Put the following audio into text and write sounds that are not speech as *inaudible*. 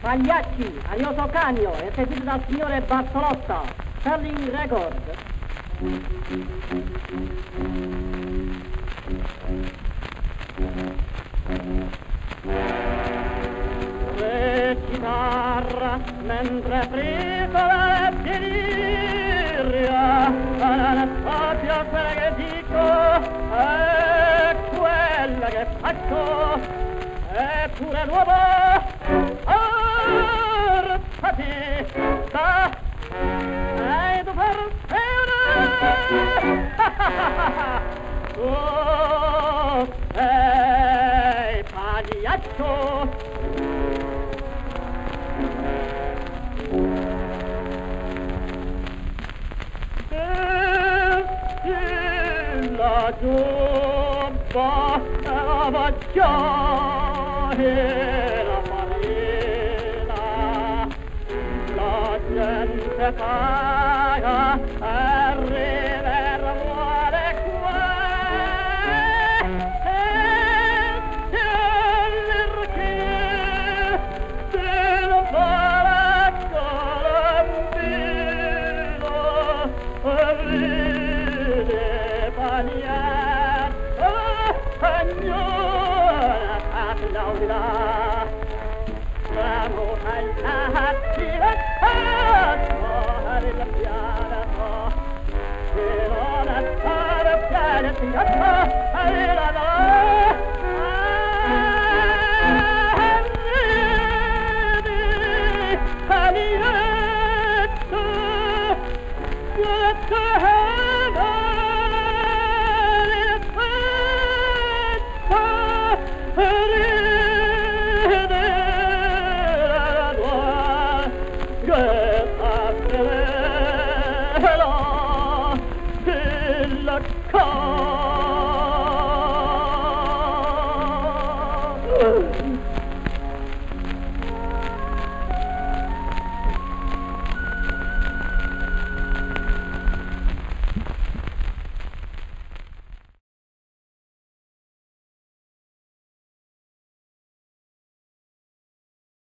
Pagliacci, Arioso Canio, eseguito dal signore Bartolotta, Sterling Record. Recitar mentre frigola deliria, la sabbia quella che dico è quella che faccio, è pure nuova, arpati, da, *laughs* e tu per la gente paga a riverbare qua e perché del palazzo lambino ride pagliaccio oh, agnola a Claudia stare Deus.